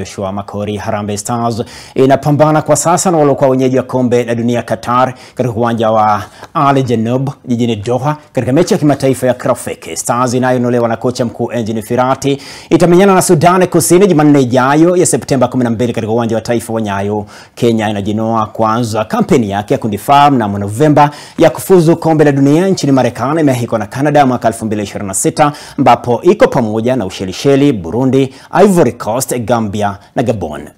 Joshua Makori. Harambee Stars inapambana kwa sasa na waliokuwa wenyeji wa kombe la dunia Qatar katika uwanja wa Al Janob jijini Doha katika mechi ya kimataifa ya Krafik. Stars inayonolewa na kocha mkuu Engin Firati itamenyana na Sudan Kusini Jumanne ijayo ya Septemba 12 katika uwanja wa taifa wa Nyayo. Kenya inajinoa kuanza kampeni yake ya kundi F mnamo Novemba ya kufuzu kombe la dunia nchini Marekani, Mexico na Canada mwaka 2026 ambapo iko pamoja na Ushelisheli, Burundi, Ivory Coast, Gambia na Gabon.